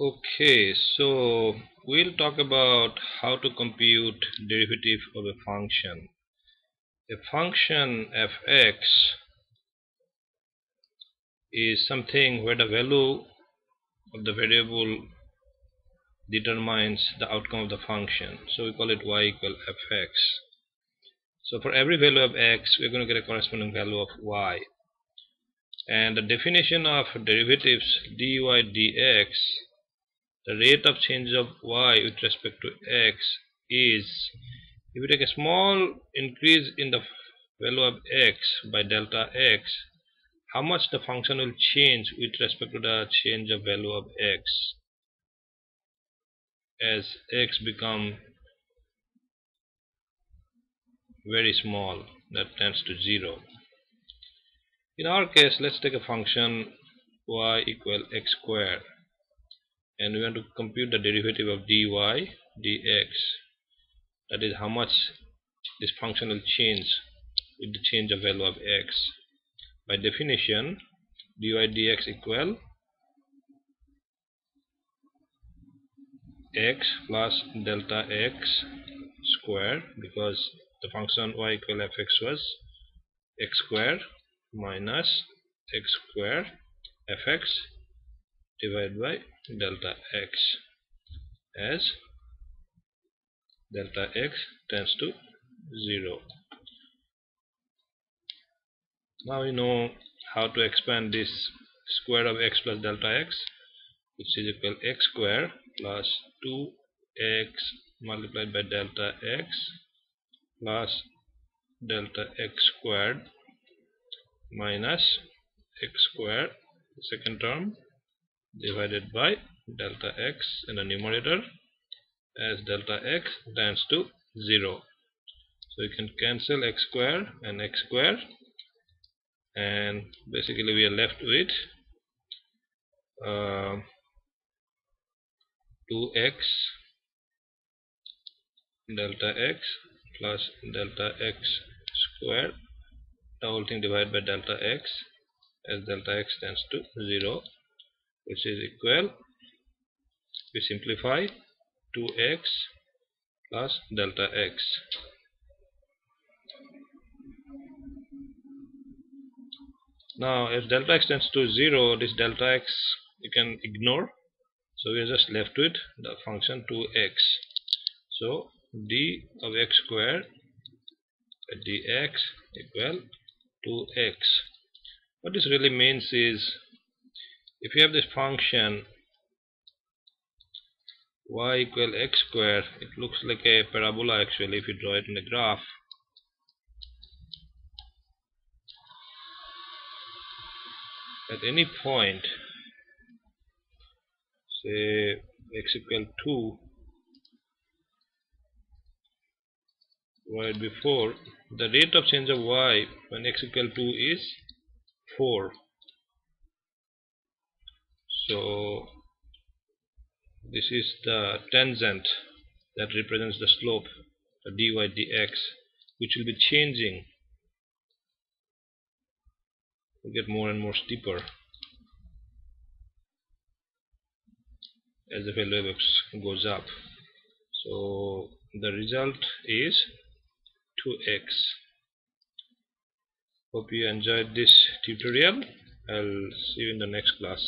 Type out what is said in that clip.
Okay, so we'll talk about how to compute derivative of a function. A function fx is something where the value of the variable determines the outcome of the function. So we call it y equal fx. So for every value of x, we're going to get a corresponding value of y. And the definition of derivatives dy dx the rate of change of y with respect to x is if you take a small increase in the value of x by delta x how much the function will change with respect to the change of value of x? As x become very small that tends to 0 in our case let's take a function y equal x square and we want to compute the derivative of dy dx. That is how much this function will change with the change of value of x. By definition dy dx equal x plus delta x square because the function y equal fx was x square minus x square fx divided by delta x as delta x tends to 0 now we know how to expand this square of x plus delta x which is equal x square plus 2x multiplied by delta x plus delta x squared minus x squared second term divided by delta x in the numerator as delta x tends to 0 so you can cancel x square and x square. And basically we are left with uh, 2x delta x plus delta x square. The whole thing divided by delta x as delta x tends to 0 which is equal we simplify 2x plus delta x. Now if delta x tends to 0 this delta x you can ignore. So we are just left with the function 2x so d of x squared dx equal 2x what this really means is if you have this function y equal x square it looks like a parabola actually if you draw it in a graph. At any point say x equal 2 right before the rate of change of y when x equal 2 is 4 so this is the tangent that represents the slope the dy dx which will be changing. Will get more and more steeper as the value of x goes up. So the result is 2x hope you enjoyed this tutorial. I'll see you in the next class